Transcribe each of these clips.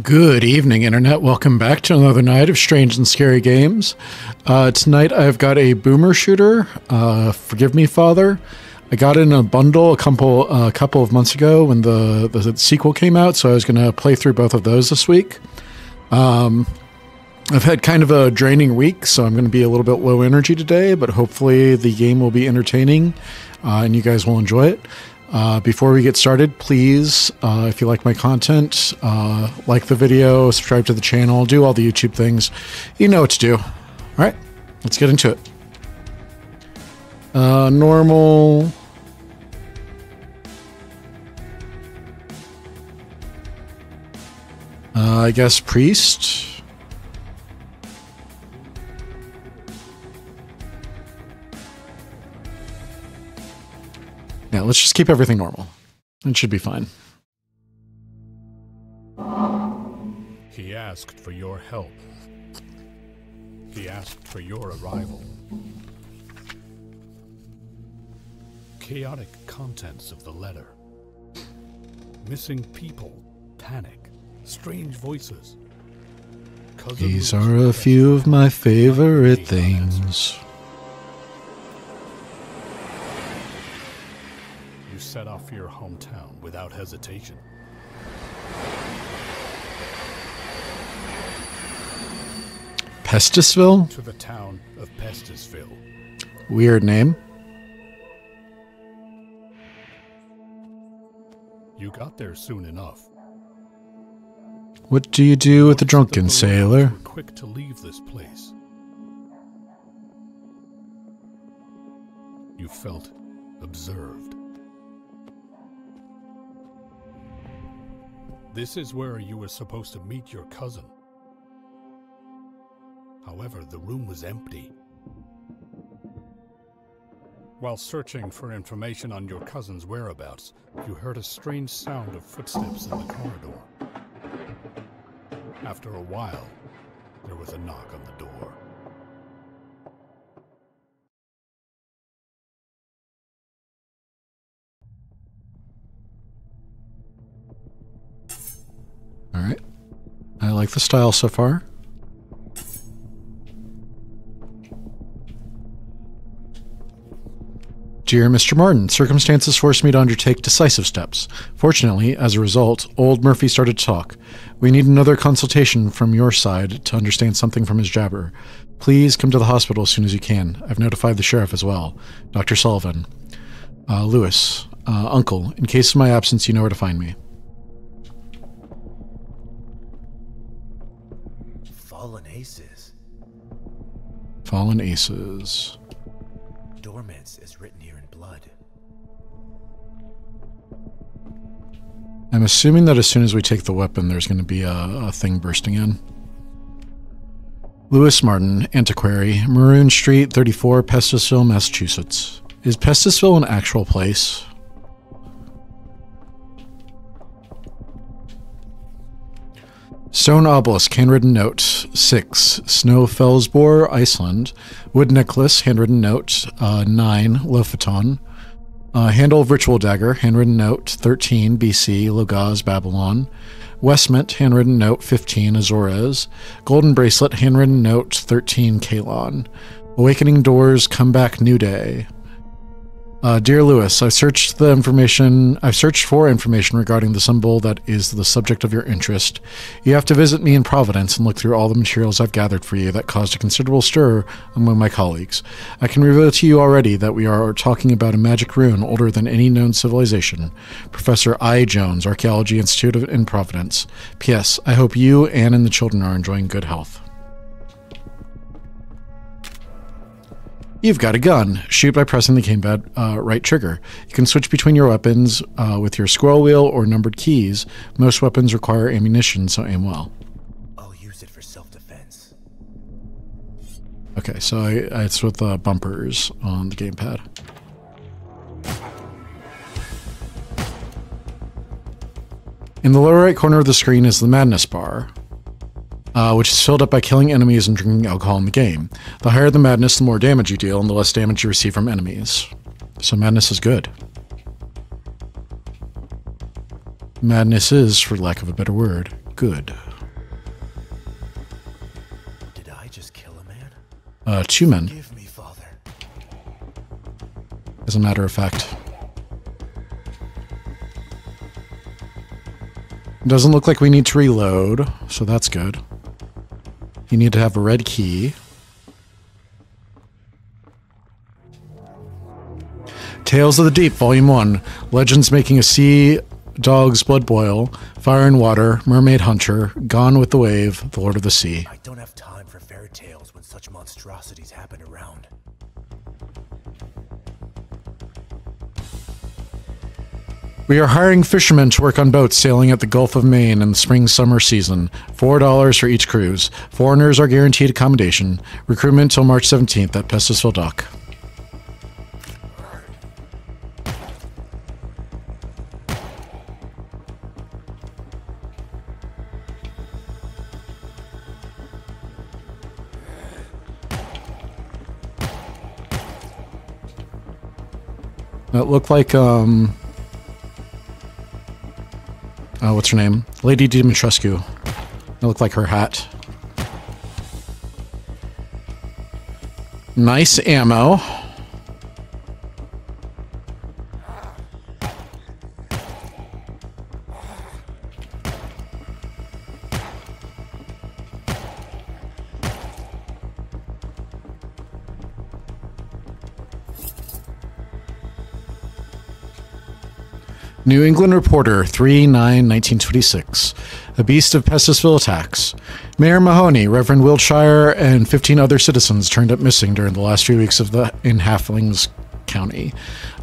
Good evening, Internet. Welcome back to another night of Strange and Scary Games. Uh, tonight I've got a boomer shooter. Uh, forgive me, Father. I got in a bundle a couple a uh, couple of months ago when the, the sequel came out, so I was going to play through both of those this week. Um, I've had kind of a draining week, so I'm going to be a little bit low energy today, but hopefully the game will be entertaining uh, and you guys will enjoy it. Uh, before we get started, please, uh, if you like my content, uh, like the video, subscribe to the channel, do all the YouTube things. You know what to do. All right, let's get into it. Uh, normal. Uh, I guess priest. Yeah, let's just keep everything normal. It should be fine. He asked for your help. He asked for your arrival. Chaotic contents of the letter. Missing people, panic, strange voices. These are a few of my favorite things. Set off for your hometown without hesitation. Pestisville? To the town of Pestisville. Weird name. You got there soon enough. What do you do with the drunken sailor? Quick to leave this place. You felt observed. This is where you were supposed to meet your cousin. However, the room was empty. While searching for information on your cousin's whereabouts, you heard a strange sound of footsteps in the corridor. After a while, there was a knock on the door. Like the style so far. Dear Mr. Martin, circumstances forced me to undertake decisive steps. Fortunately, as a result, old Murphy started to talk. We need another consultation from your side to understand something from his jabber. Please come to the hospital as soon as you can. I've notified the sheriff as well. Dr. Sullivan. Uh, Lewis. Uh, Uncle, in case of my absence, you know where to find me. Fallen aces. Dormants is written here in blood. I'm assuming that as soon as we take the weapon, there's going to be a, a thing bursting in. Lewis Martin, Antiquary, Maroon Street, 34, Pestisville, Massachusetts. Is Pestisville an actual place? Stone obelisk, handwritten note. 6. Snow Fellsbor, Iceland. Wood necklace, handwritten note. Uh, 9. Lofoten. Uh, handle of ritual dagger, handwritten note. 13. BC, Logaz, Babylon. Westment, handwritten note. 15. Azores. Golden bracelet, handwritten note. 13. Kalon. Awakening doors, come back new day. Uh, Dear Lewis, I've searched the information. I've searched for information regarding the symbol that is the subject of your interest. You have to visit me in Providence and look through all the materials I've gathered for you that caused a considerable stir among my colleagues. I can reveal to you already that we are talking about a magic rune older than any known civilization. Professor I. Jones, Archaeology Institute in Providence. P.S. I hope you, Anne, and the children are enjoying good health. You've got a gun. Shoot by pressing the gamepad uh, right trigger. You can switch between your weapons uh, with your scroll wheel or numbered keys. Most weapons require ammunition, so aim well. I'll use it for self-defense. Okay, so I, it's with uh, bumpers on the gamepad. In the lower right corner of the screen is the Madness bar uh, which is filled up by killing enemies and drinking alcohol in the game. The higher the madness, the more damage you deal, and the less damage you receive from enemies. So madness is good. Madness is, for lack of a better word, Good. Did I just kill a man? Uh, two men, me, Father. as a matter of fact. Doesn't look like we need to reload, so that's good. You need to have a red key. Tales of the Deep, Volume 1. Legends making a sea dog's blood boil. Fire and Water. Mermaid Hunter. Gone with the Wave. The Lord of the Sea. I don't have time for fairy tales when such monstrosities happen around. We are hiring fishermen to work on boats sailing at the Gulf of Maine in the spring summer season. $4 for each cruise. Foreigners are guaranteed accommodation. Recruitment till March 17th at Pestisville Dock. That looked like um uh, what's her name? Lady Dimitrescu. That looked like her hat. Nice ammo. New England Reporter, 3 9 1926. A beast of Pestisville attacks. Mayor Mahoney, Reverend Wiltshire, and 15 other citizens turned up missing during the last few weeks of the in Halflings County.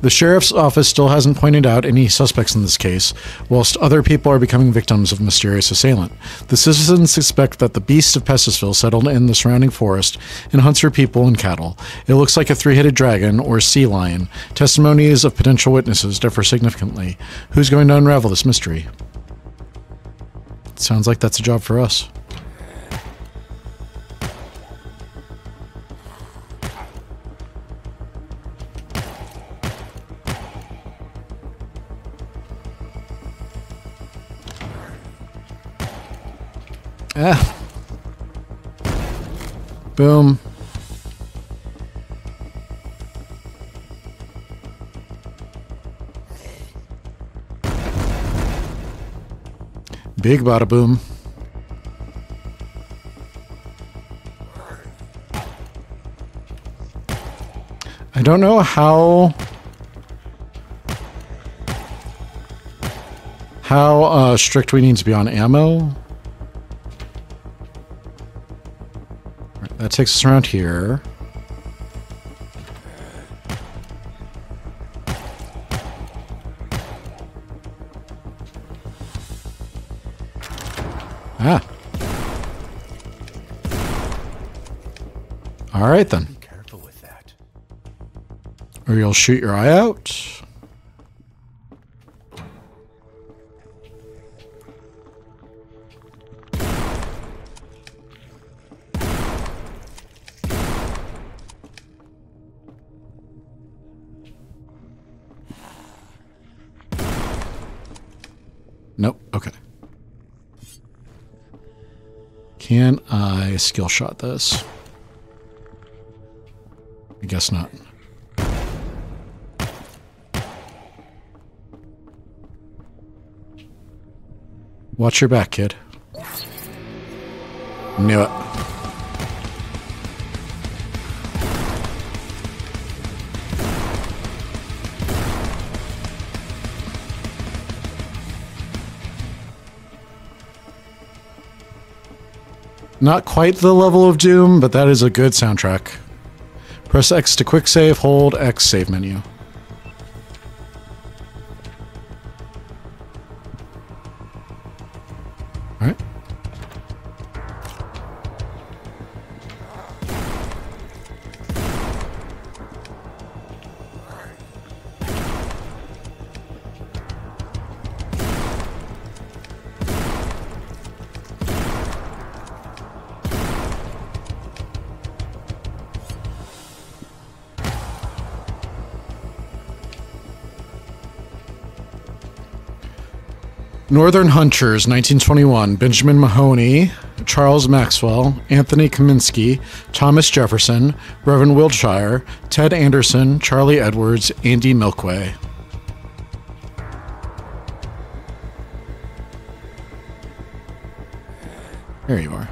The sheriff's office still hasn't pointed out any suspects in this case, whilst other people are becoming victims of mysterious assailant. The citizens suspect that the beast of Pestisville settled in the surrounding forest and hunts for people and cattle. It looks like a three-headed dragon or sea lion. Testimonies of potential witnesses differ significantly. Who's going to unravel this mystery? Sounds like that's a job for us. Ah. Boom. Big bada boom. I don't know how how uh, strict we need to be on ammo. That takes us around here. Ah. All right then. Be careful with that. Or you'll shoot your eye out. Skill shot this? I guess not. Watch your back, kid. Knew it. Not quite the level of Doom, but that is a good soundtrack. Press X to quick save, hold X save menu. Northern Hunters, 1921. Benjamin Mahoney, Charles Maxwell, Anthony Kaminsky, Thomas Jefferson, Reverend Wiltshire, Ted Anderson, Charlie Edwards, Andy Milkway. There you are.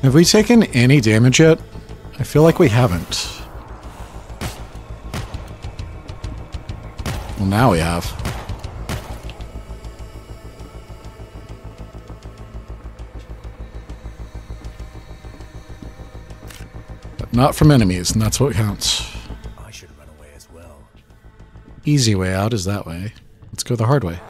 Have we taken any damage yet? I feel like we haven't. Now we have. But not from enemies, and that's what counts. I should run away as well. Easy way out is that way. Let's go the hard way.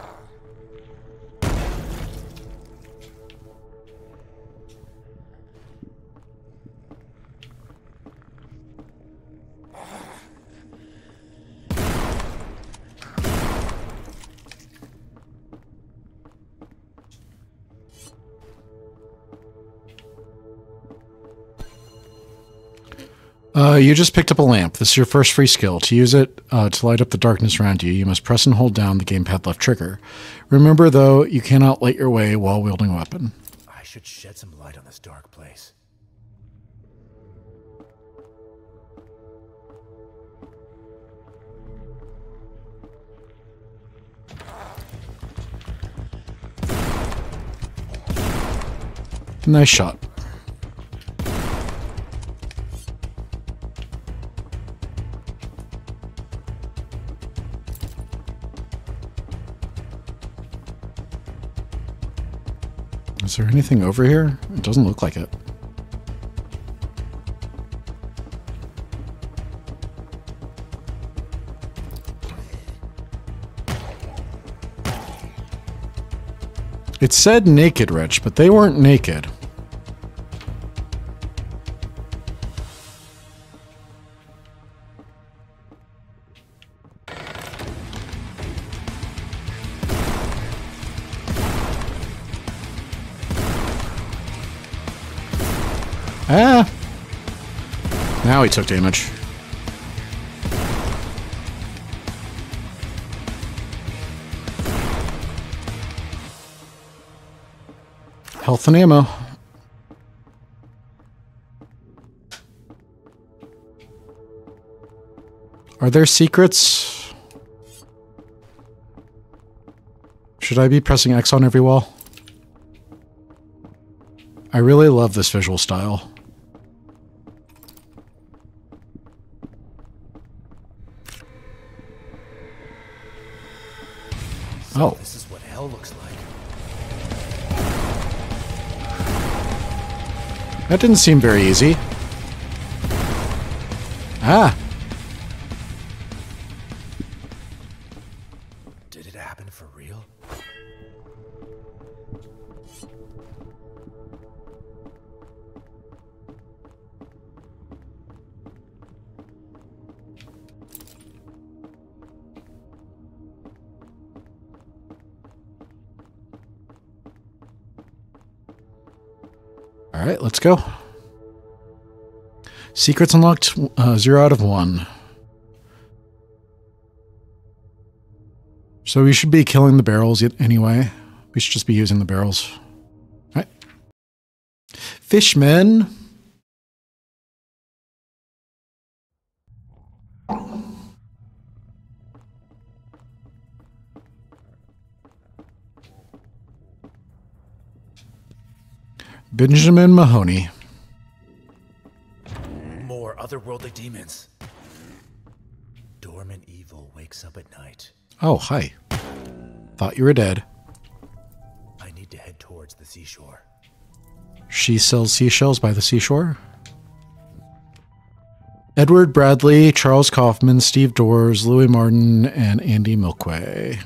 Uh, you just picked up a lamp. This is your first free skill. To use it uh, to light up the darkness around you, you must press and hold down the gamepad left trigger. Remember, though, you cannot light your way while wielding a weapon. I should shed some light on this dark place. Nice shot. There anything over here? It doesn't look like it. It said naked rich, but they weren't naked. Now he took damage. Health and ammo. Are there secrets? Should I be pressing X on every wall? I really love this visual style. Oh. This is what hell looks like. That didn't seem very easy. Ah, Secrets unlocked, uh, zero out of one. So we should be killing the barrels yet anyway. We should just be using the barrels. Right. Fishmen. Benjamin Mahoney. Otherworldly demons. Dormant evil wakes up at night. Oh, hi. Thought you were dead. I need to head towards the seashore. She sells seashells by the seashore. Edward Bradley, Charles Kaufman, Steve Doors, Louis Martin, and Andy Milkway.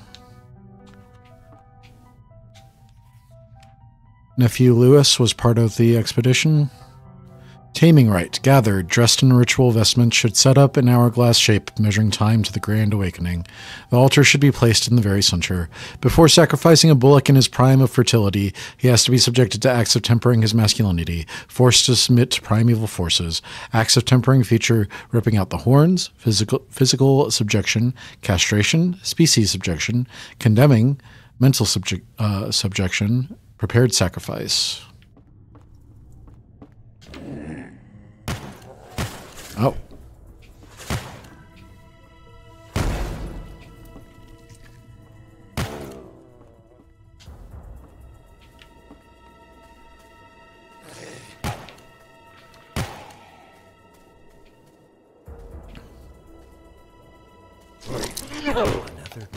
Nephew Lewis was part of the expedition. Taming rite. Gathered, dressed in ritual vestments, should set up an hourglass shape measuring time to the grand awakening. The altar should be placed in the very center. Before sacrificing a bullock in his prime of fertility, he has to be subjected to acts of tempering his masculinity, forced to submit to primeval forces. Acts of tempering feature ripping out the horns, physical, physical subjection, castration, species subjection, condemning, mental uh, subjection, prepared sacrifice. Oh.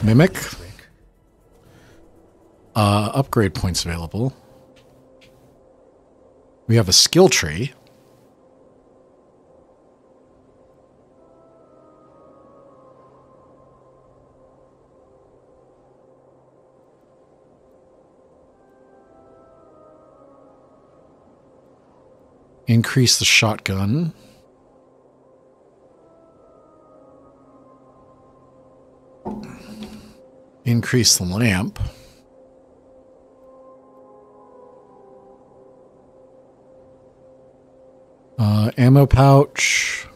Mimic. Uh, upgrade points available. We have a skill tree. Increase the shotgun. Increase the lamp. Uh, ammo pouch.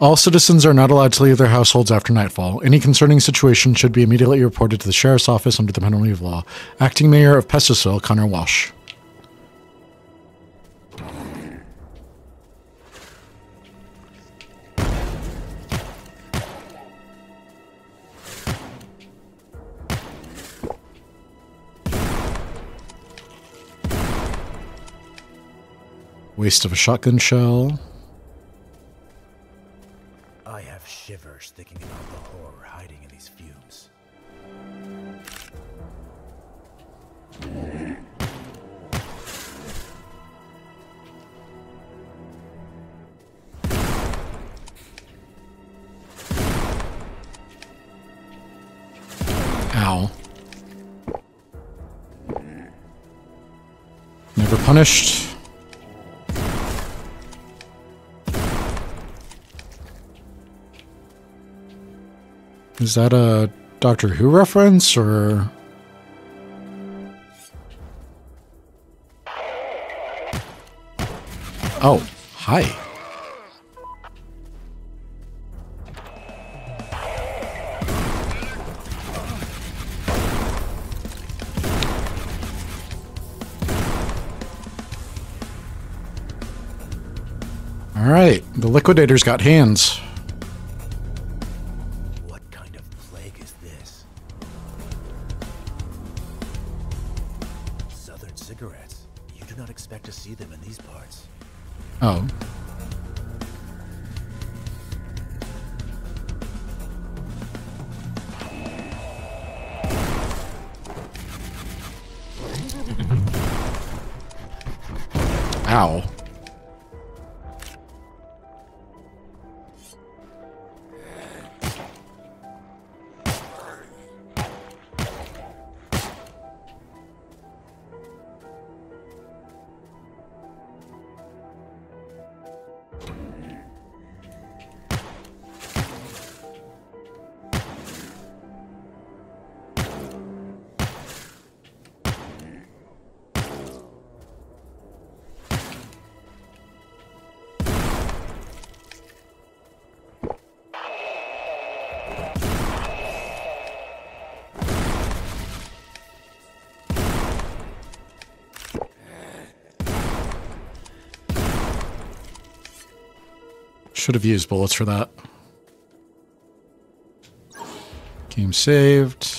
All citizens are not allowed to leave their households after nightfall. Any concerning situation should be immediately reported to the sheriff's office under the penalty of law. Acting Mayor of Pestisville, Connor Walsh. Waste of a shotgun shell. Punished. Is that a Doctor Who reference or? Oh, hi. Right, the liquidator's got hands. What kind of plague is this? Southern cigarettes. You do not expect to see them in these parts. Oh. Ow. Should have used bullets for that. Game saved.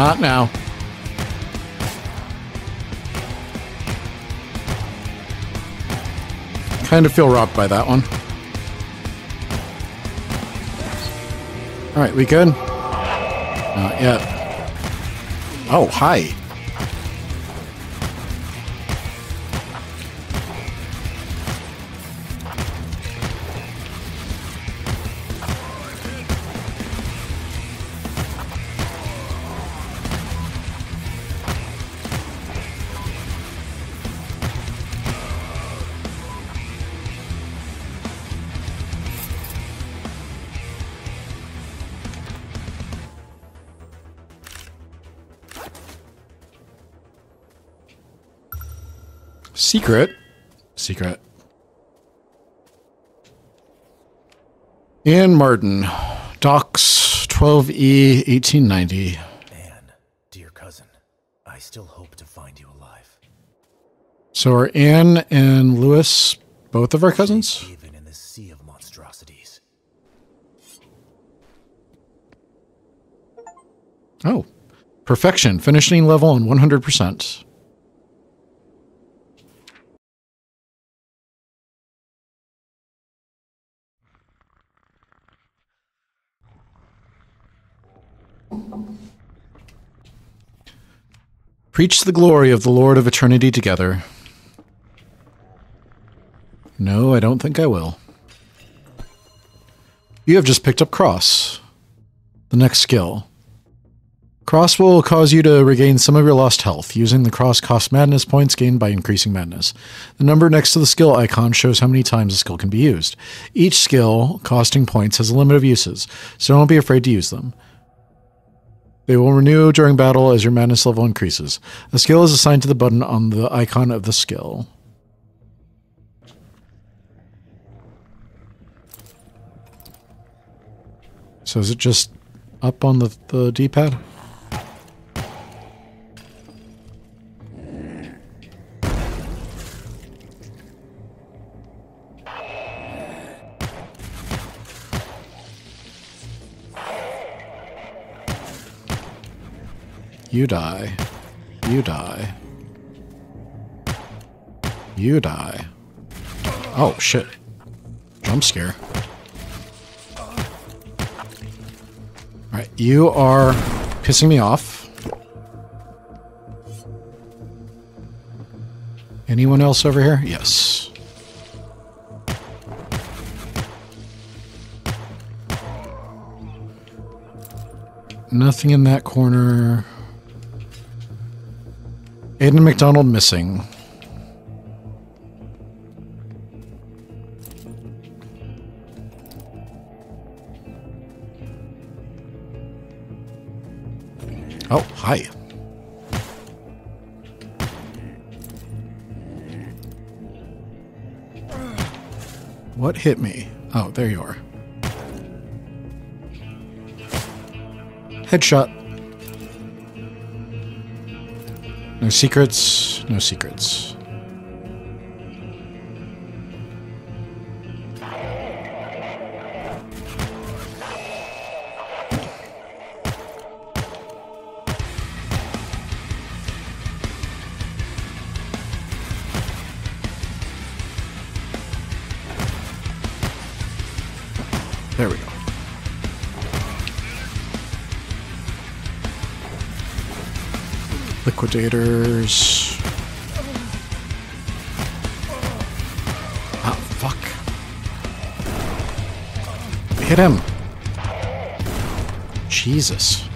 Not now. Kind of feel robbed by that one. All right, we good? Not yet. Oh, hi. Secret. Secret. Ian Martin, Docs 12E 1890. Anne, dear cousin, I still hope to find you alive. So are Anne and Lewis both of our cousins? Even in this sea of monstrosities. Oh. Perfection. Finishing level on 100%. Preach the glory of the Lord of Eternity together. No, I don't think I will. You have just picked up Cross. The next skill. Cross will cause you to regain some of your lost health. Using the cross costs madness points gained by increasing madness. The number next to the skill icon shows how many times a skill can be used. Each skill costing points has a limit of uses, so don't be afraid to use them. They will renew during battle as your madness level increases. A skill is assigned to the button on the icon of the skill. So is it just up on the, the D-pad? You die. You die. You die. Oh, shit. Jump scare. Alright, you are pissing me off. Anyone else over here? Yes. Nothing in that corner. Aiden McDonald missing. Oh, hi. What hit me? Oh, there you are. Headshot. No secrets, no secrets. Liquidators. Ah, fuck. Hit him. Jesus.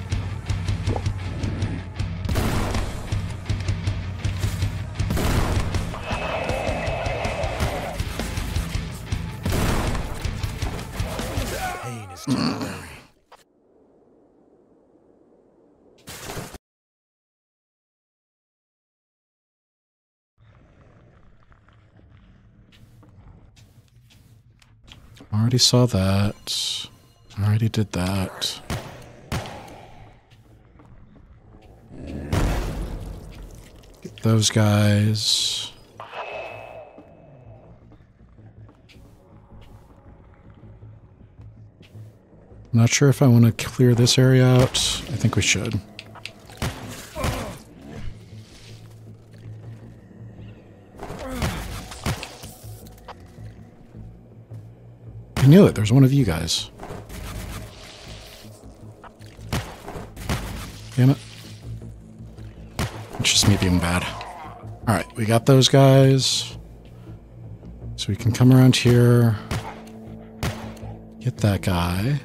Already saw that. Already did that. Get those guys. Not sure if I want to clear this area out. I think we should. Knew it. There's one of you guys. Damn it. It's just me being bad. Alright, we got those guys. So we can come around here. Get that guy.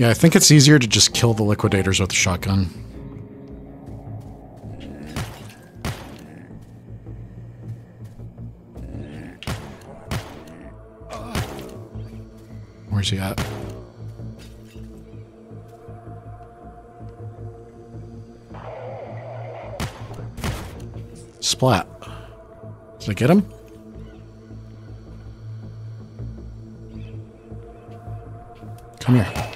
Yeah, I think it's easier to just kill the liquidators with a shotgun. Where's he at? Splat. Did I get him? Come here.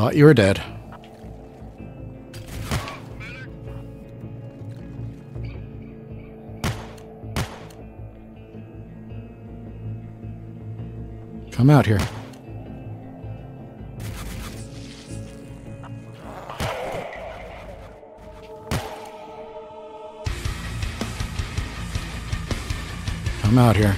Uh, Thought you were dead. Come out here. Come out here.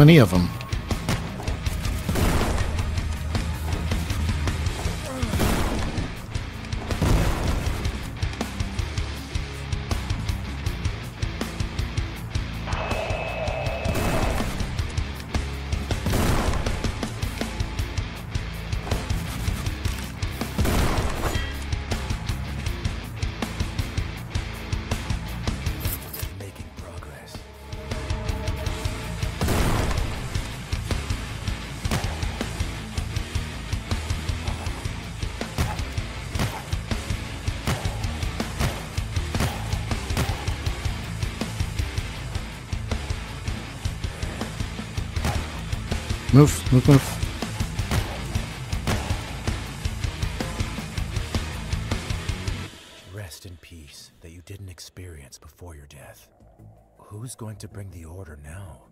Many of them. Move, move, move. Rest in peace that you didn't experience before your death. Who's going to bring the order now?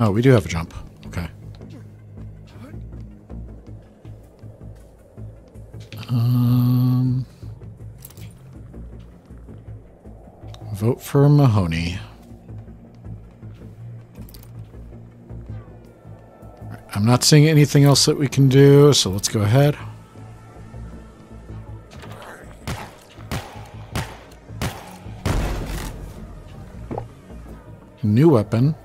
Oh, we do have a jump. Okay. Um, vote for Mahoney. I'm not seeing anything else that we can do, so let's go ahead. New weapon.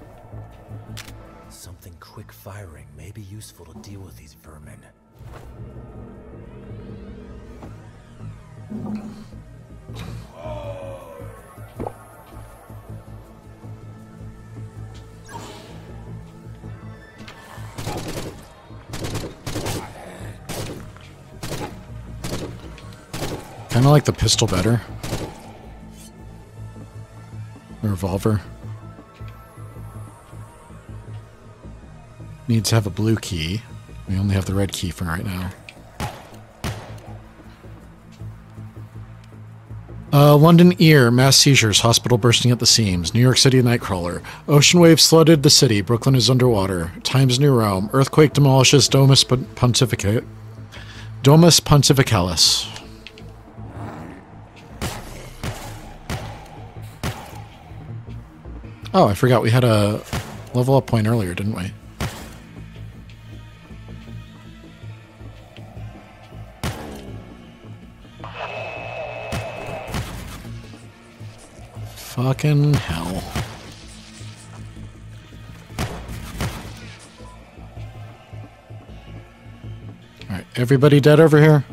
Like the pistol better. The revolver. Needs to have a blue key. We only have the red key for right now. Uh, London ear, mass seizures, hospital bursting at the seams. New York City nightcrawler. Ocean waves flooded the city. Brooklyn is underwater. Times New Rome. Earthquake demolishes Domus Pontificate. Domus Pontificalis. Oh, I forgot we had a level up point earlier, didn't we? Fucking hell. Alright, everybody dead over here?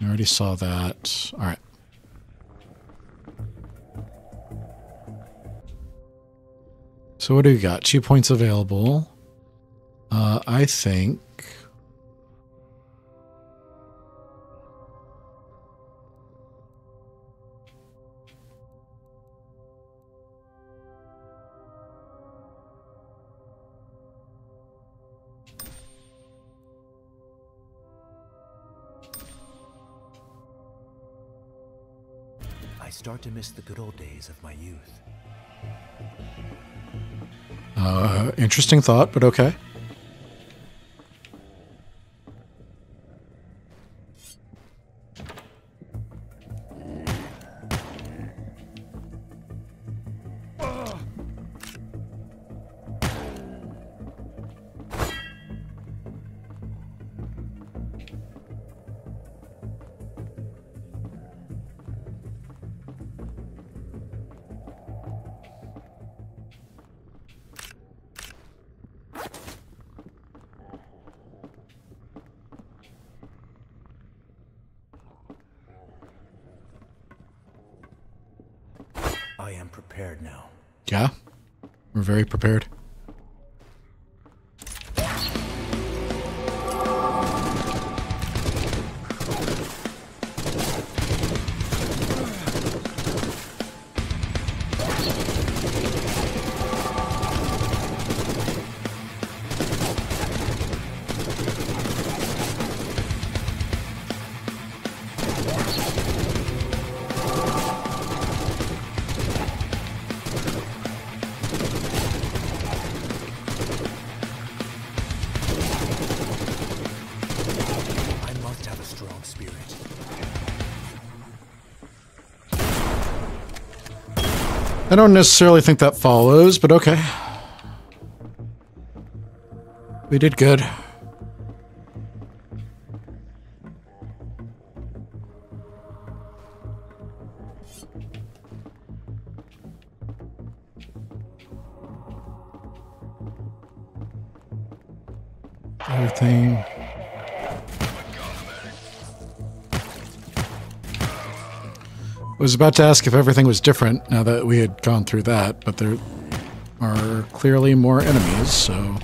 I already saw that. Alright. So what do we got? Two points available. Uh, I think I start to miss the good old days of my youth. Uh, interesting thought, but okay. Don't necessarily think that follows, but okay. We did good. About to ask if everything was different now that we had gone through that, but there are clearly more enemies, so...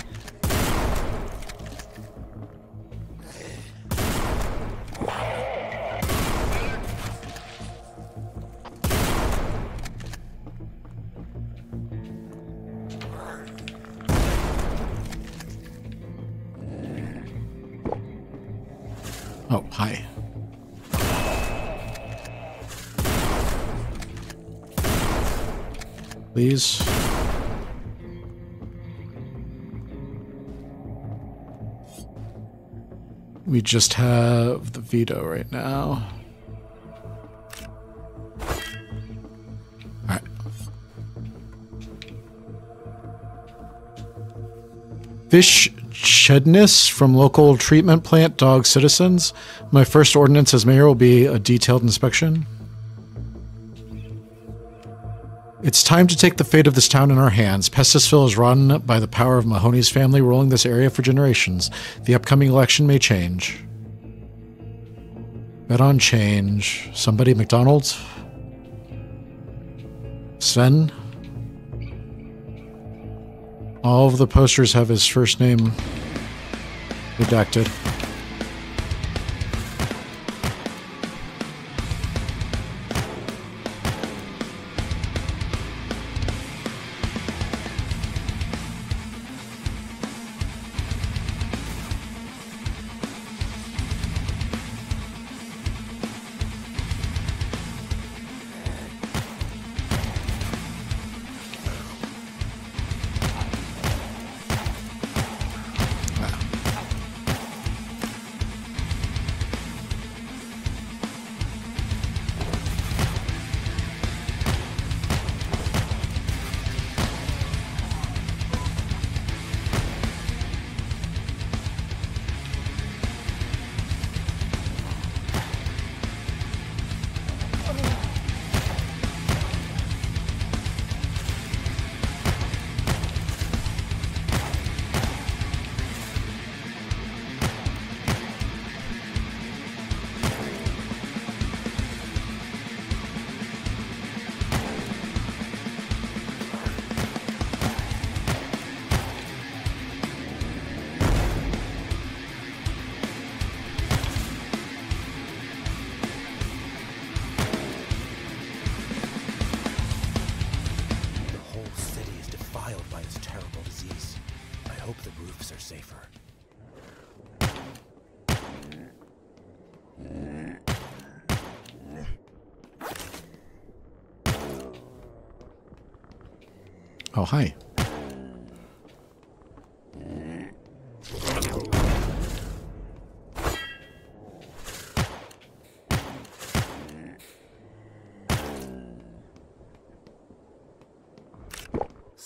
We just have the veto right now. Alright. Fish Chedness from local treatment plant dog citizens. My first ordinance as mayor will be a detailed inspection. It's time to take the fate of this town in our hands. Pestisville is run by the power of Mahoney's family ruling this area for generations. The upcoming election may change. Bet on change. Somebody McDonald's? Sven? All of the posters have his first name redacted.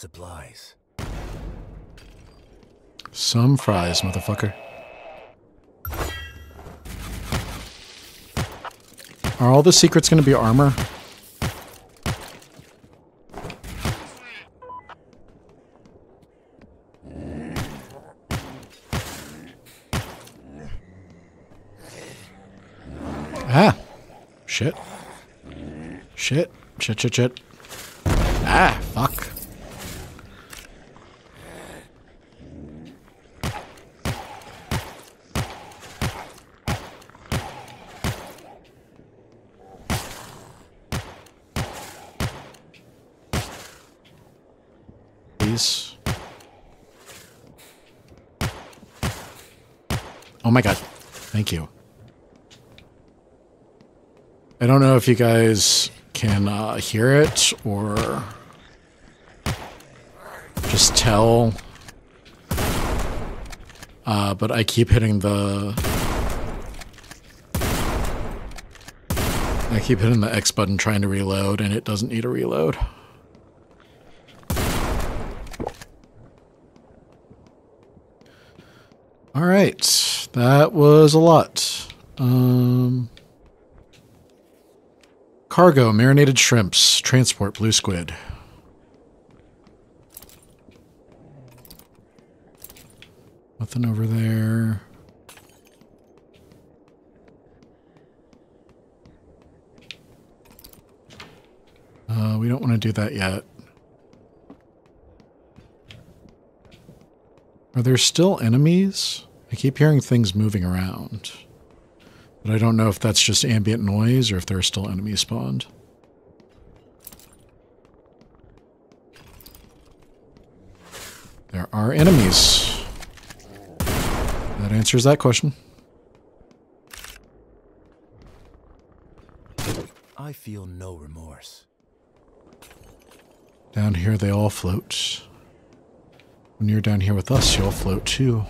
Supplies. Some fries, motherfucker. Are all the secrets going to be armor? Ah. Shit. Shit. Shit, shit, shit. Ah, fuck. Please. Oh my god. Thank you. I don't know if you guys can uh, hear it or just tell. Uh, but I keep hitting the. I keep hitting the X button trying to reload, and it doesn't need a reload. All right, that was a lot. Um, cargo, marinated shrimps, transport, blue squid. Nothing over there. Uh, we don't want to do that yet. Are there still enemies? I keep hearing things moving around. But I don't know if that's just ambient noise or if there are still enemies spawned. There are enemies. That answers that question. I feel no remorse. Down here they all float. When you're down here with us, you'll float too.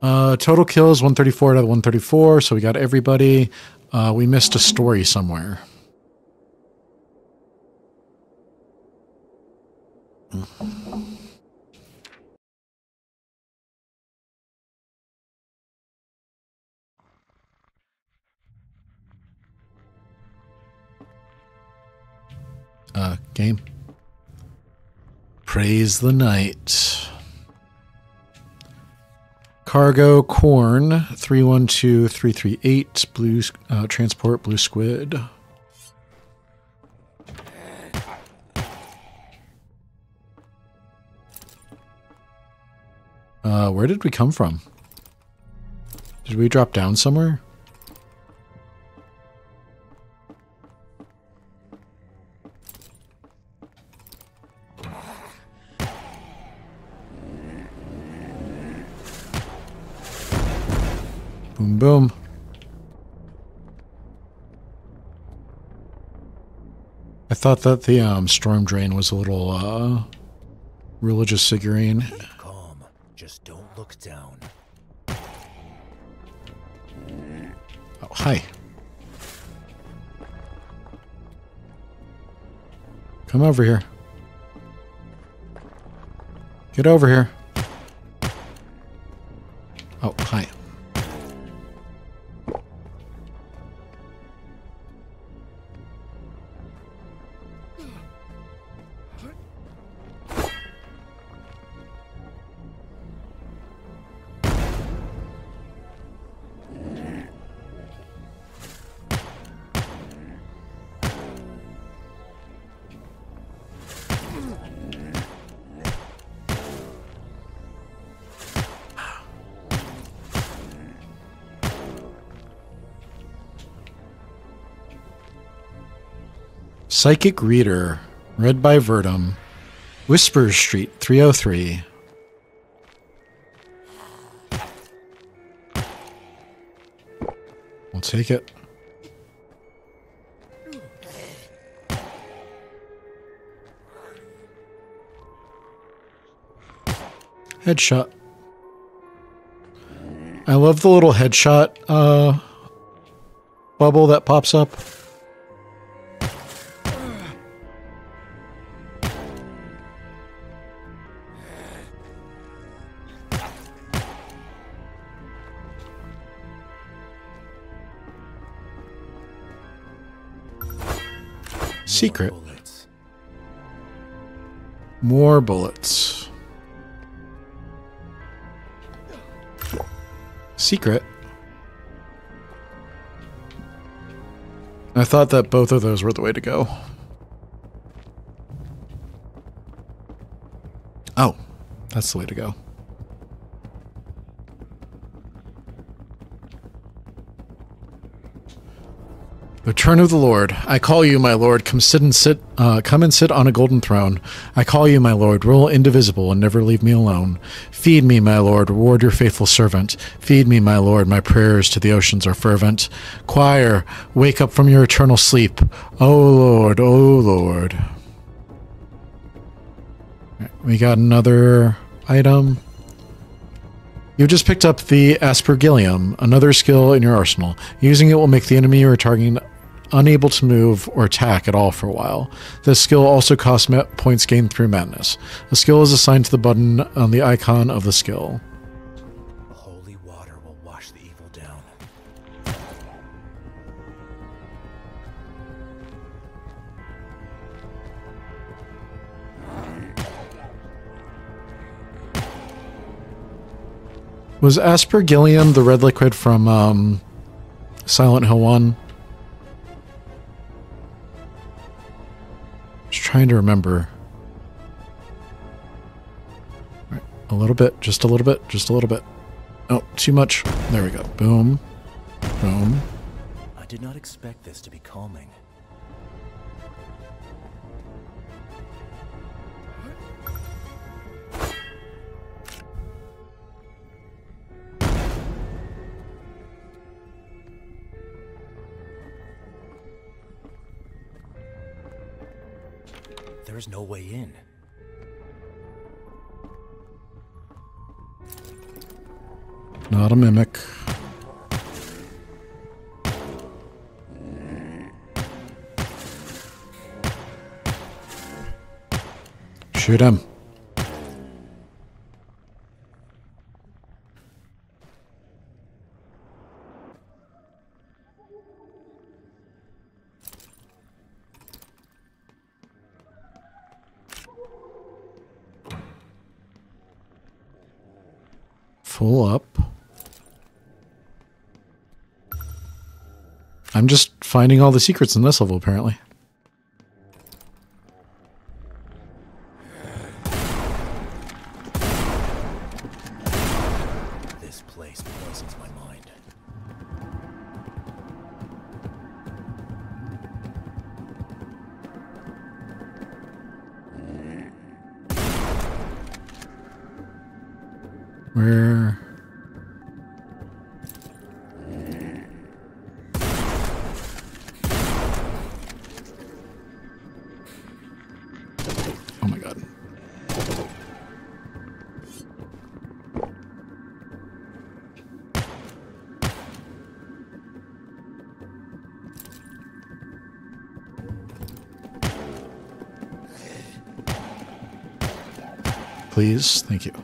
Uh, total kills 134 out of 134, so we got everybody. Uh, we missed a story somewhere. Uh, game. Praise the night. Cargo corn 312338 blue uh, transport blue squid. Uh, where did we come from? Did we drop down somewhere? Thought that the um, storm drain was a little uh, religious figurine. Calm. Just don't look down. Oh, hi. Come over here. Get over here. Oh, hi. Psychic Reader, read by Verdum. Whispers Street, 303. We'll take it. Headshot. I love the little headshot uh, bubble that pops up. Secret. Bullets. More bullets. Secret. I thought that both of those were the way to go. Oh, that's the way to go. The turn of the Lord. I call you, my Lord. Come sit and sit. Uh, come and sit on a golden throne. I call you, my Lord. Rule indivisible and never leave me alone. Feed me, my Lord. Reward your faithful servant. Feed me, my Lord. My prayers to the oceans are fervent. Choir, wake up from your eternal sleep. O Lord, O Lord. We got another item. You've just picked up the Aspergillium, another skill in your arsenal. Using it will make the enemy you are targeting unable to move or attack at all for a while. This skill also costs points gained through madness. The skill is assigned to the button on the icon of the skill. Holy water will wash the evil down. Was Aspergillium the red liquid from um, Silent Hill 1? Just trying to remember. A little bit, just a little bit, just a little bit. Oh, too much. There we go. Boom. Boom. I did not expect this to be There is no way in. Not a mimic. Shoot him. Full up. I'm just finding all the secrets in this level, apparently. Thank you.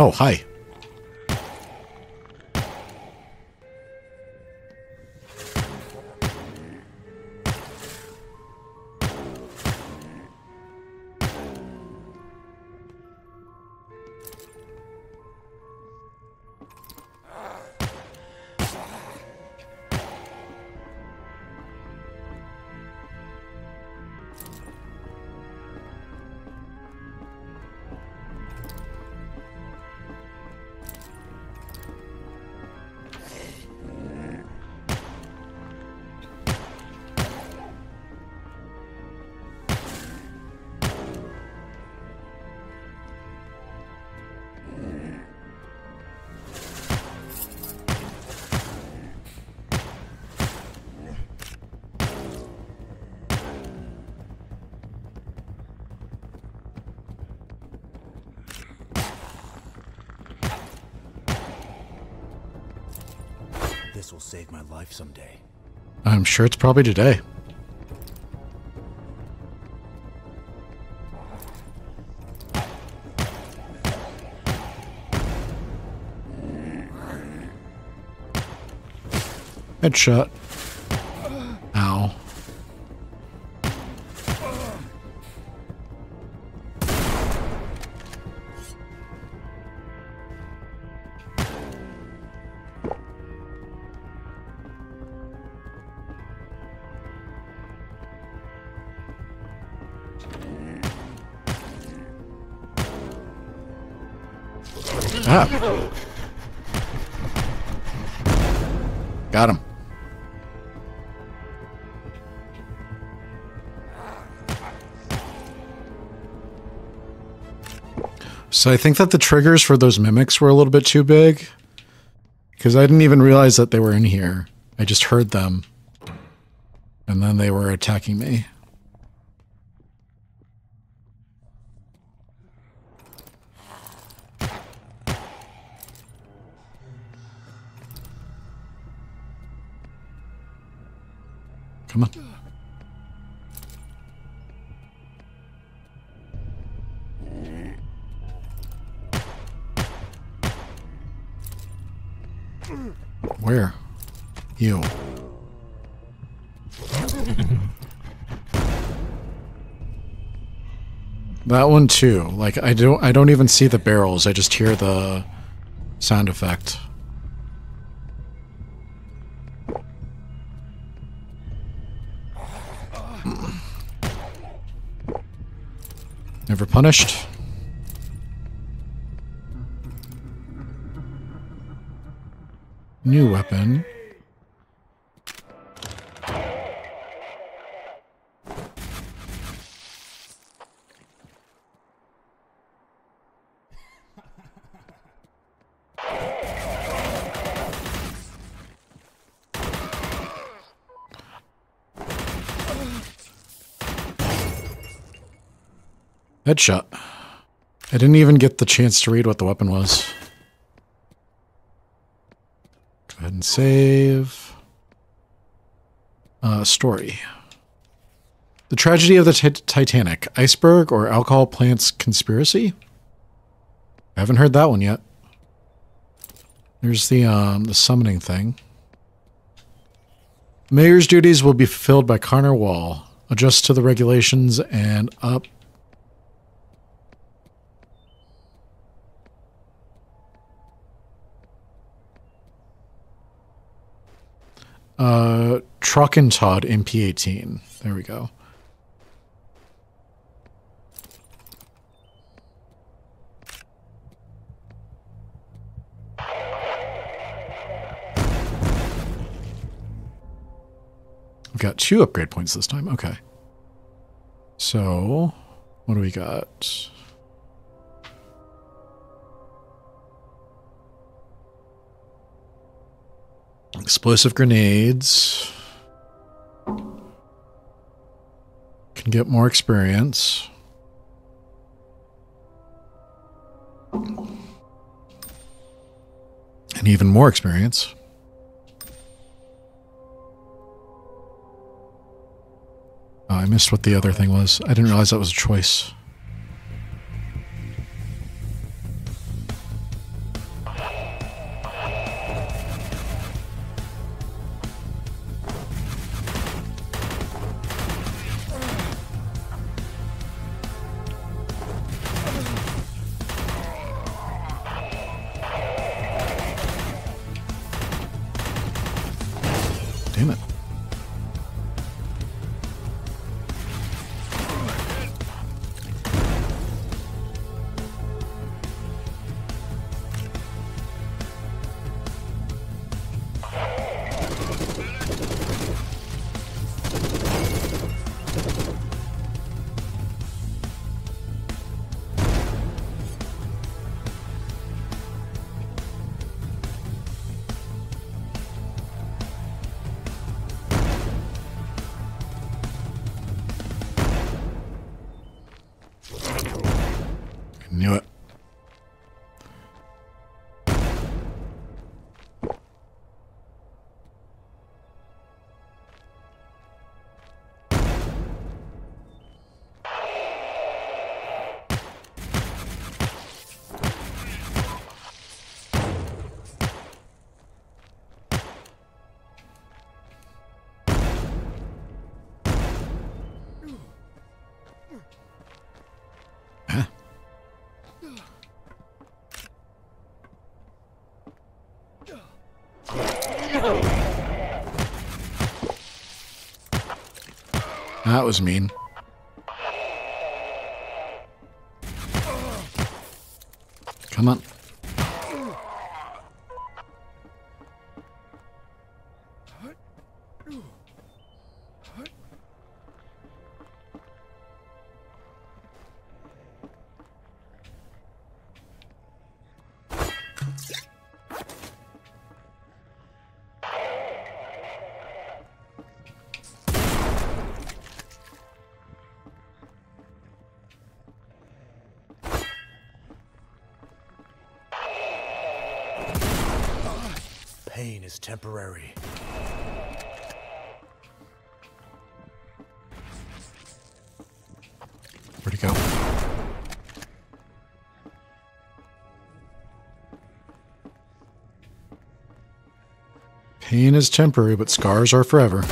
Oh, hi. Save my life someday. I'm sure it's probably today. Headshot. So I think that the triggers for those mimics were a little bit too big. Because I didn't even realize that they were in here. I just heard them. And then they were attacking me. That one too. Like I don't I don't even see the barrels. I just hear the sound effect. Never punished. New weapon. Headshot. I didn't even get the chance to read what the weapon was. Go ahead and save. Uh, story. The tragedy of the Titanic. Iceberg or alcohol plants conspiracy? I haven't heard that one yet. There's the um the summoning thing. Mayor's duties will be fulfilled by Connor Wall. Adjust to the regulations and up Uh, Todd MP18. There we go. We've got two upgrade points this time. Okay. So, what do we got? Explosive grenades. Can get more experience. And even more experience. Oh, I missed what the other thing was. I didn't realize that was a choice. That was mean. Come on. Pain is temporary, but scars are forever.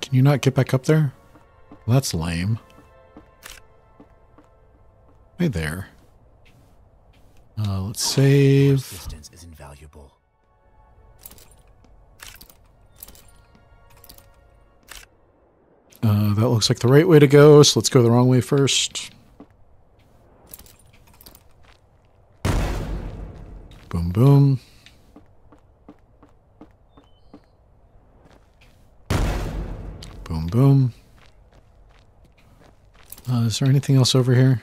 Can you not get back up there? Well, that's lame. Hey there. Uh, let's save. Distance is invaluable. Uh, that looks like the right way to go, so let's go the wrong way first. Boom, boom. Boom. Uh, is there anything else over here?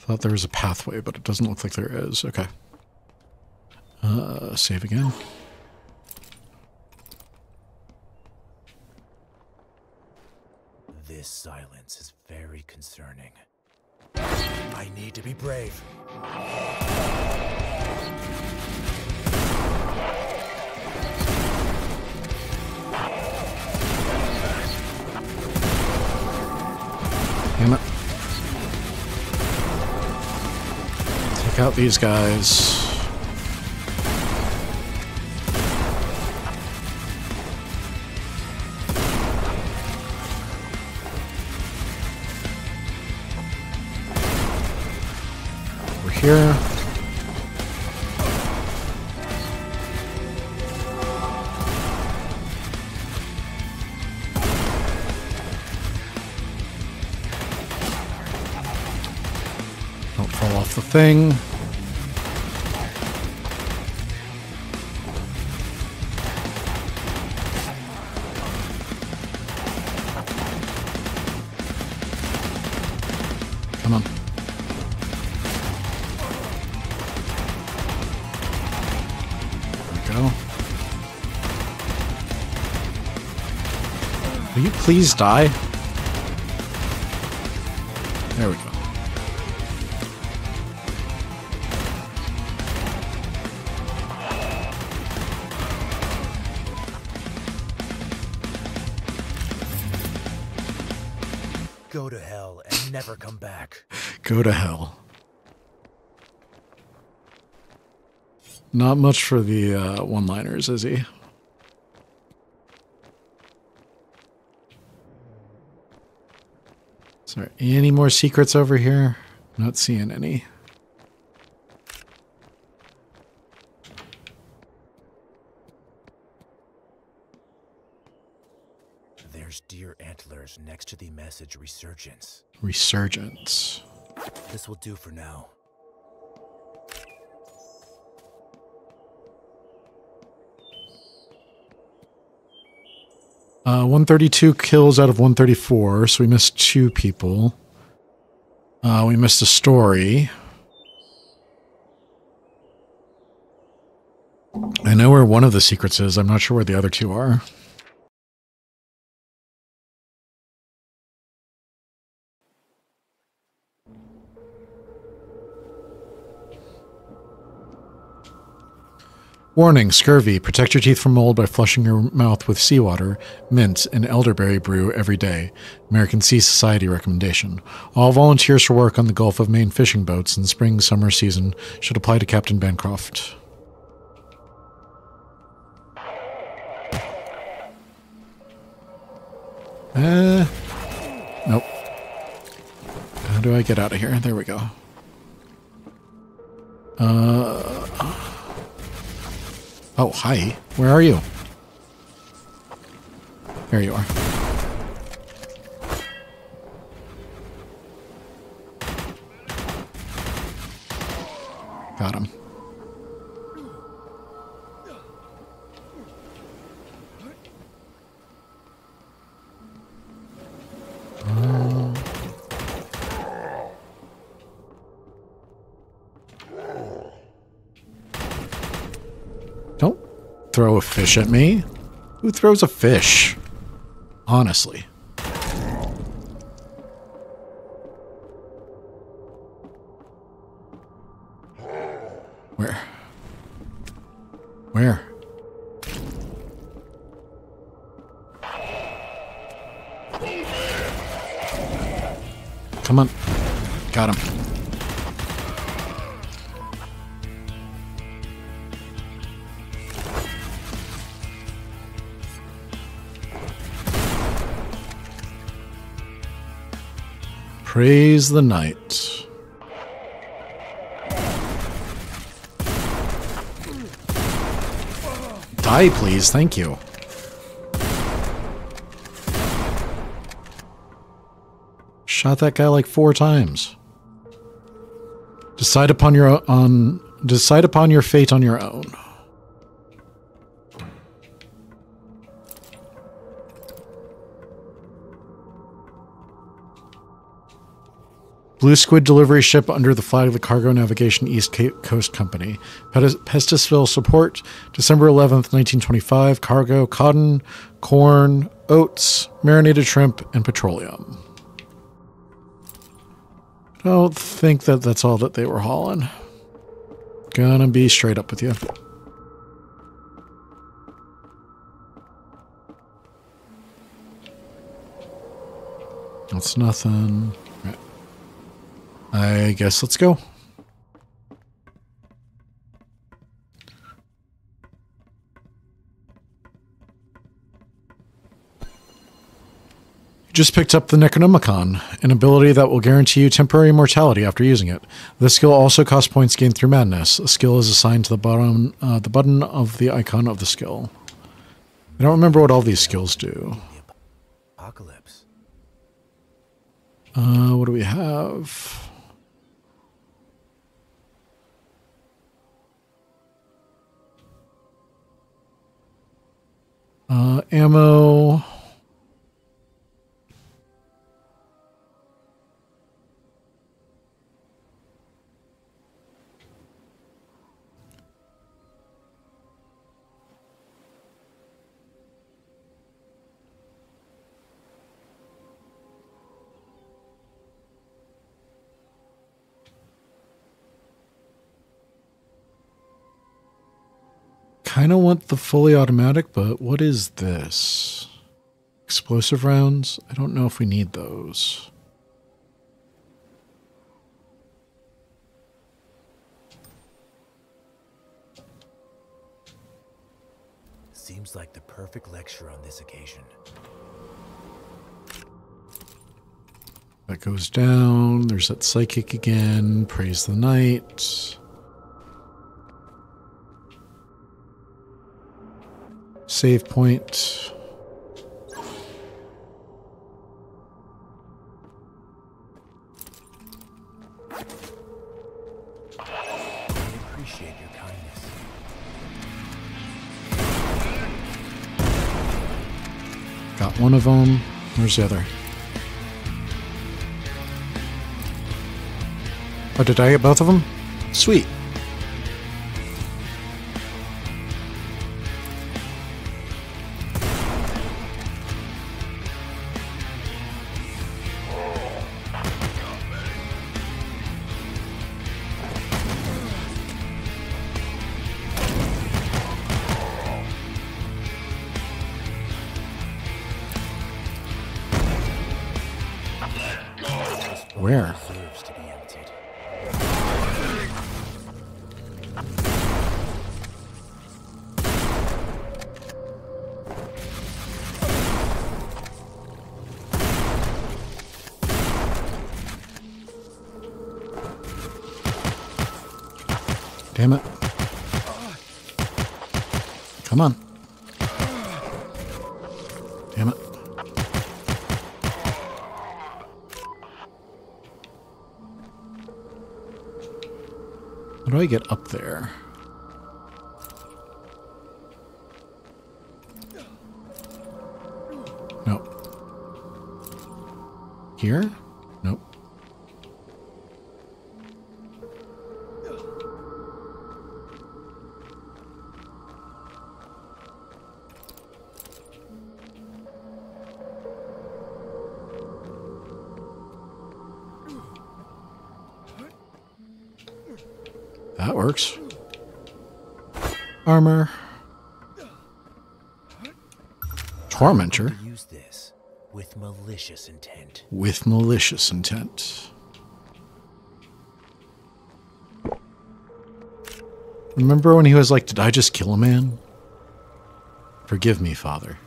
Thought there was a pathway, but it doesn't look like there is. Okay. Uh, save again. This silence is very concerning. I need to be brave. These guys. Over here. Don't fall off the thing. Die? There we go. Go to hell and never come back. Go to hell. Not much for the uh, one-liners, is he? There any more secrets over here? Not seeing any. There's deer antlers next to the message resurgence. Resurgence. This will do for now. Uh, 132 kills out of 134, so we missed two people. Uh, we missed a story. I know where one of the secrets is. I'm not sure where the other two are. Warning, scurvy. Protect your teeth from mold by flushing your mouth with seawater, mint, and elderberry brew every day. American Sea Society recommendation. All volunteers for work on the Gulf of Maine fishing boats in the spring summer season should apply to Captain Bancroft. Uh, nope. How do I get out of here? There we go. Uh, oh, hi. Where are you? There you are. Got him. Don't throw a fish at me. Who throws a fish? Honestly. Where? Where? Come on. Got him. Praise the night. Die, please. Thank you. Shot that guy like four times. Decide upon your on decide upon your fate on your own. Blue Squid delivery ship under the flag of the Cargo Navigation East Coast Company. Pestisville support, December 11th, 1925. Cargo cotton, corn, oats, marinated shrimp, and petroleum. I don't think that that's all that they were hauling. Gonna be straight up with you. That's nothing. I guess let's go. just picked up the Necronomicon, an ability that will guarantee you temporary immortality after using it. This skill also costs points gained through madness. A skill is assigned to the bottom, uh, the button of the icon of the skill. I don't remember what all these skills do. Apocalypse. Uh, what do we have? Uh, ammo. Kind of want the fully automatic, but what is this? Explosive rounds? I don't know if we need those. Seems like the perfect lecture on this occasion. That goes down. There's that psychic again. Praise the night. Save point. Got one of them. Where's the other? Oh, did I get both of them? Sweet. With malicious intent. with malicious intent. Remember when he was like, Did I just kill a man? Forgive me, Father.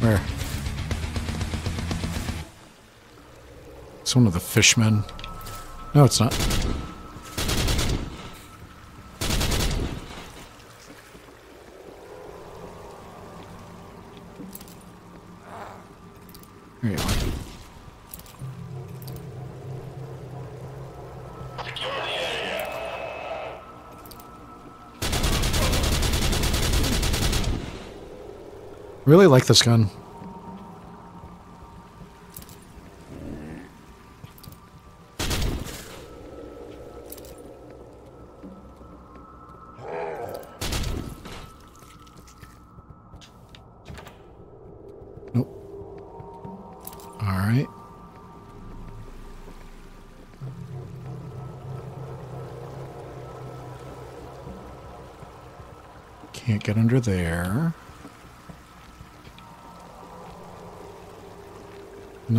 Where? It's one of the fishmen. No, it's not. Like this gun.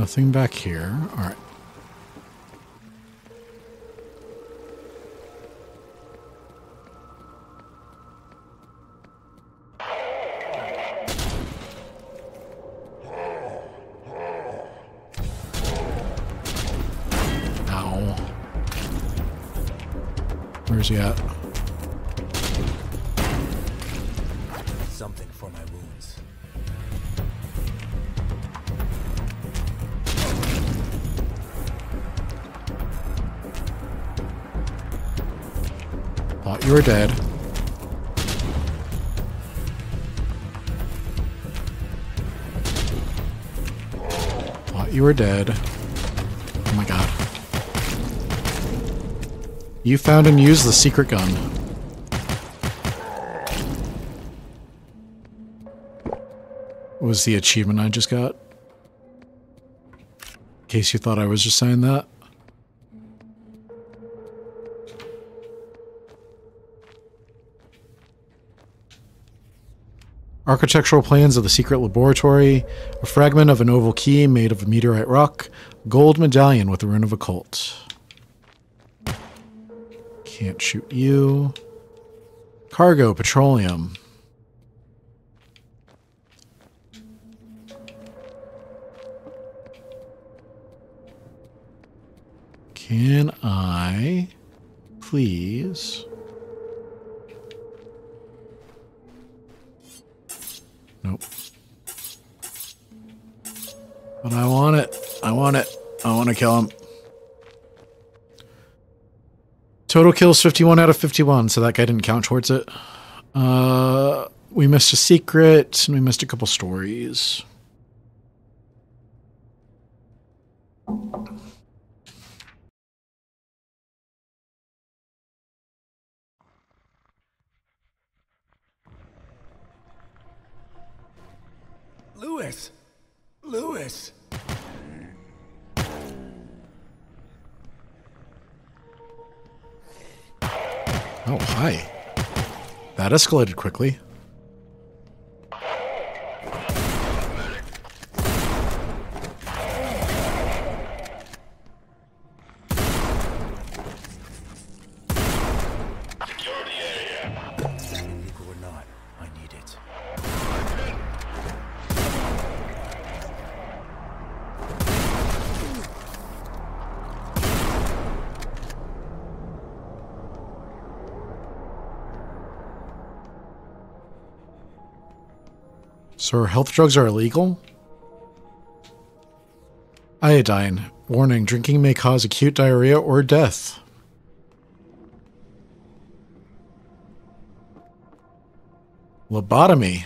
Nothing back here. All right. Ow. Where's he at? Thought you were dead. Thought you were dead. Oh my god. You found and used the secret gun. Was the achievement I just got? In case you thought I was just saying that. architectural plans of the secret laboratory, a fragment of an oval key made of a meteorite rock, gold medallion with the rune of a cult. Can't shoot you. Cargo, petroleum. Can I please Nope. But I want it. I want it. I want to kill him. Total kills 51 out of 51, so that guy didn't count towards it. Uh, we missed a secret, and we missed a couple stories. Lewis! Lewis! Oh, hi. That escalated quickly. So health drugs are illegal? Iodine. Warning, drinking may cause acute diarrhea or death. Lobotomy.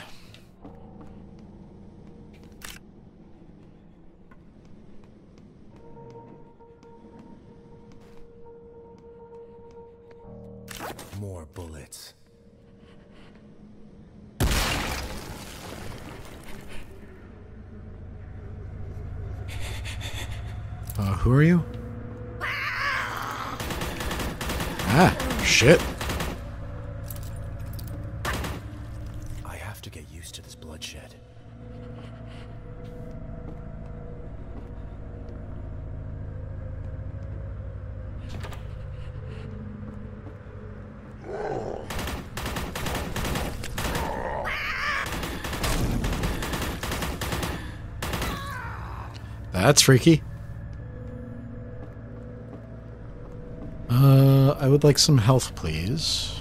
Freaky. Uh, I would like some health, please.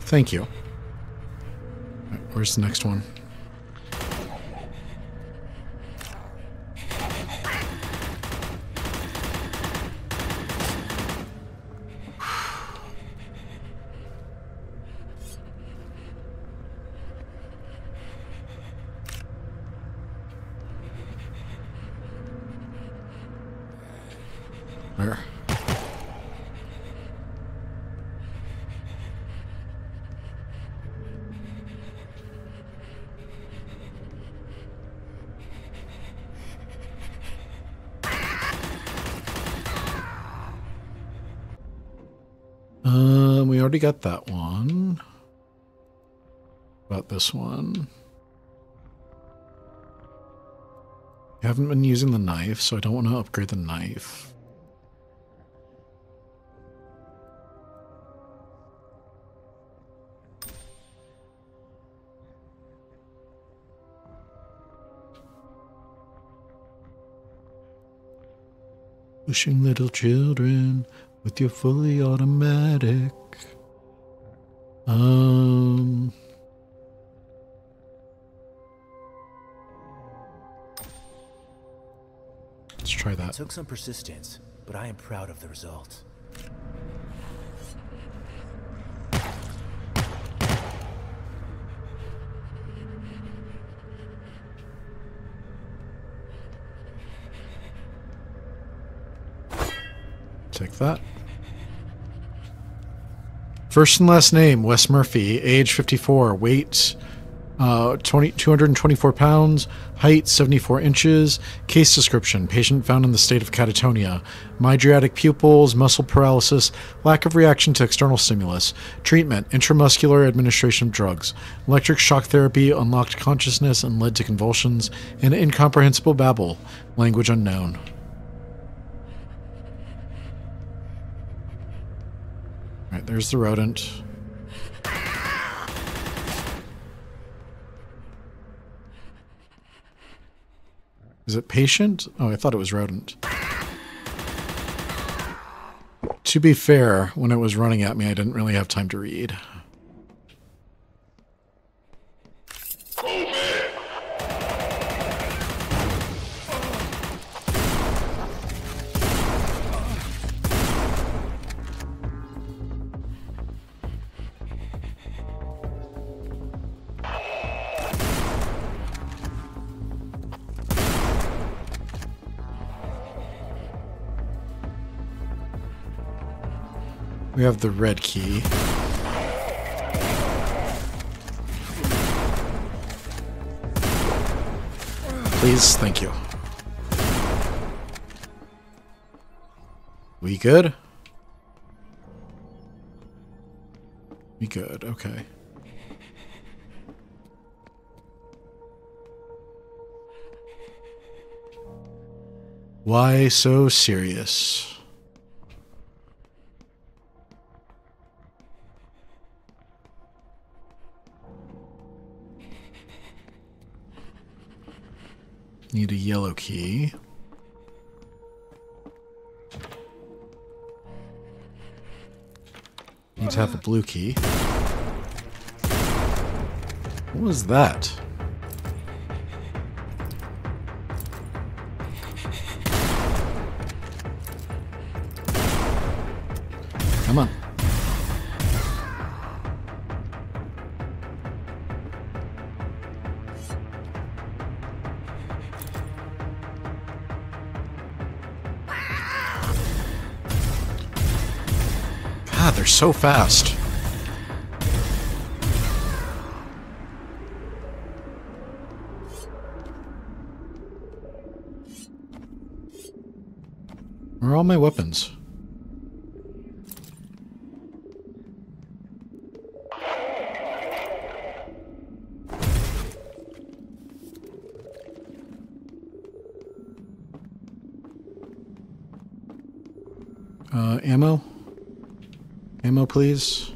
Thank you. Where's the next one? Where? Um, we already got that one. About this one. I haven't been using the knife, so I don't want to upgrade the knife. Pushing little children with your fully automatic. Um. Let's try It that. took some persistence, but I am proud of the result. Take that. First and last name Wes Murphy, age 54, weight uh, 20, 224 pounds, height 74 inches. Case description patient found in the state of catatonia, mydriatic pupils, muscle paralysis, lack of reaction to external stimulus. Treatment intramuscular administration of drugs. Electric shock therapy unlocked consciousness and led to convulsions and incomprehensible babble, language unknown. Right, there's the rodent. Is it patient? Oh, I thought it was rodent. To be fair, when it was running at me, I didn't really have time to read. We have the red key. Please, thank you. We good? We good, okay. Why so serious? Need a yellow key. Need to have a blue key. What was that? So fast. Where are all my weapons? Please.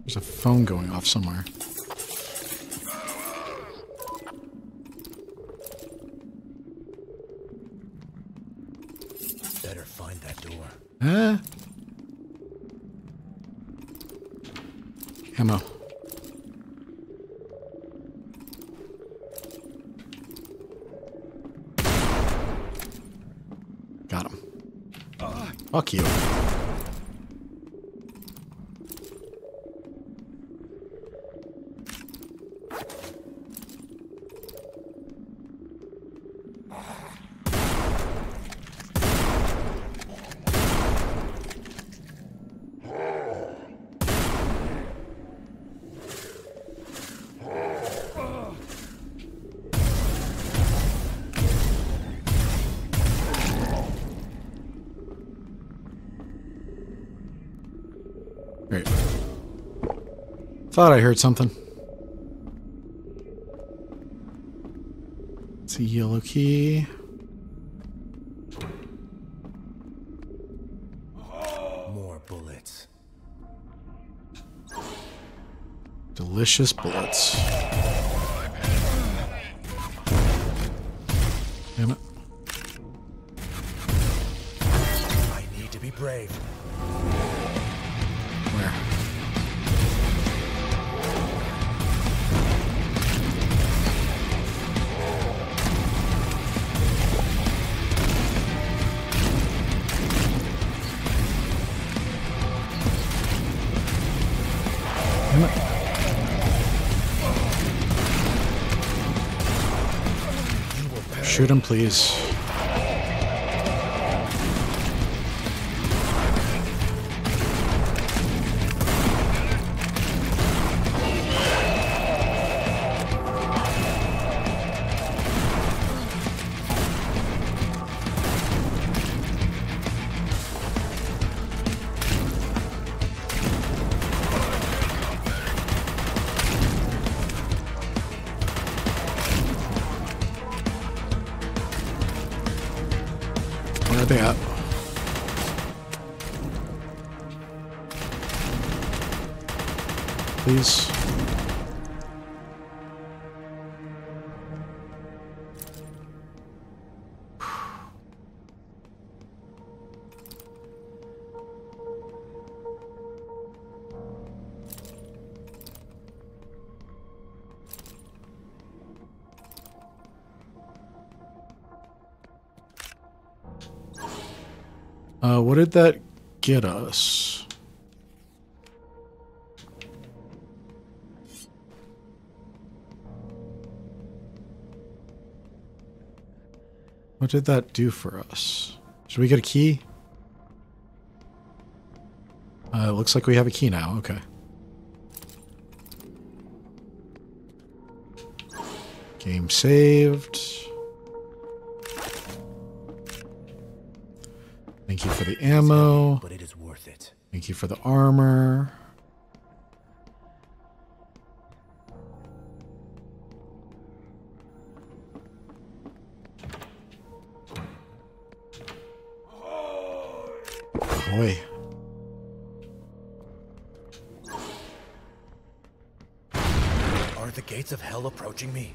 There's a phone going off somewhere. Better find that door. Eh? Ammo. Got him. Fuck you. Thought I heard something. It's a yellow key. More bullets. Delicious bullets. Please. Uh, what did that get us? What did that do for us? Should we get a key? Uh, it looks like we have a key now. Okay. Game saved. The ammo. But it is worth it. Thank you for the armor. Boy. Are the gates of hell approaching me?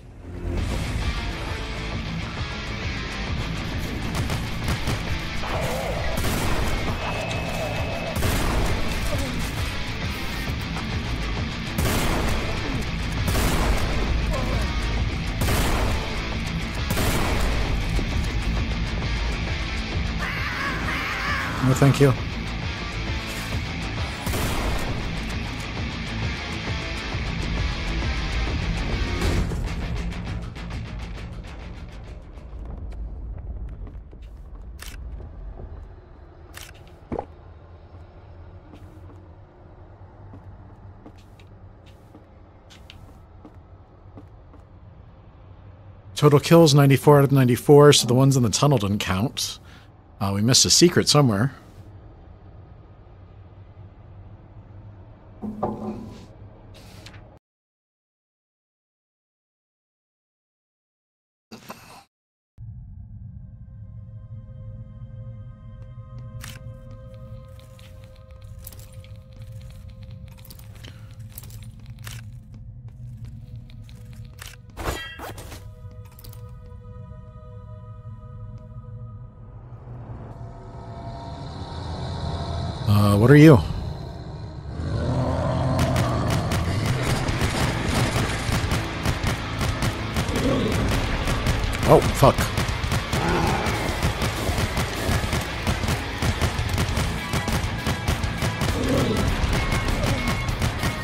Total kills 94 out of 94, so the ones in the tunnel didn't count. Uh, we missed a secret somewhere. You? Oh, fuck.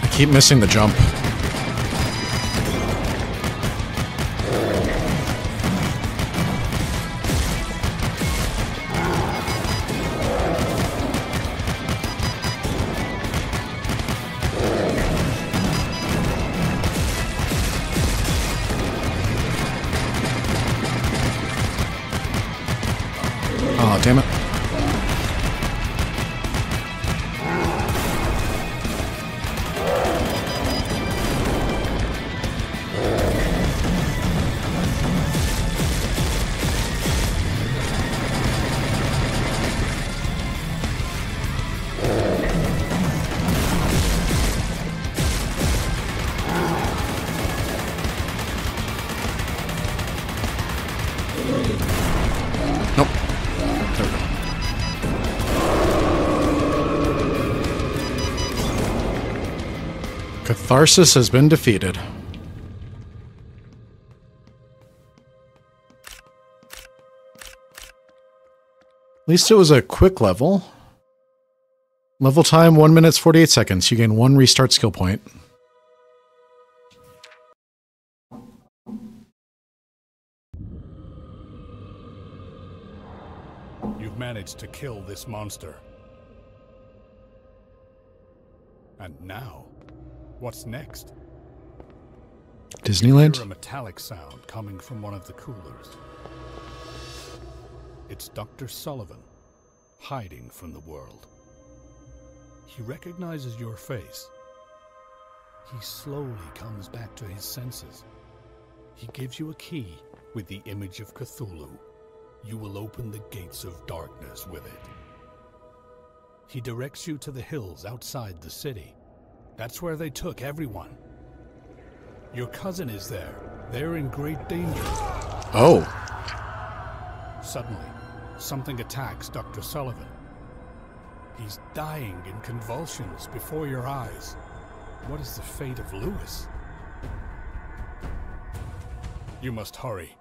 I keep missing the jump. Catharsis has been defeated. At least it was a quick level. Level time 1 minutes 48 seconds. You gain one restart skill point. You've managed to kill this monster. And now, what's next? Disneyland? Hear a metallic sound coming from one of the coolers. It's Dr. Sullivan, hiding from the world. He recognizes your face. He slowly comes back to his senses. He gives you a key with the image of Cthulhu. you will open the gates of darkness with it. He directs you to the hills outside the city. That's where they took everyone. Your cousin is there. They're in great danger. Oh. Suddenly, something attacks Dr. Sullivan. He's dying in convulsions before your eyes. What is the fate of Lewis? You must hurry.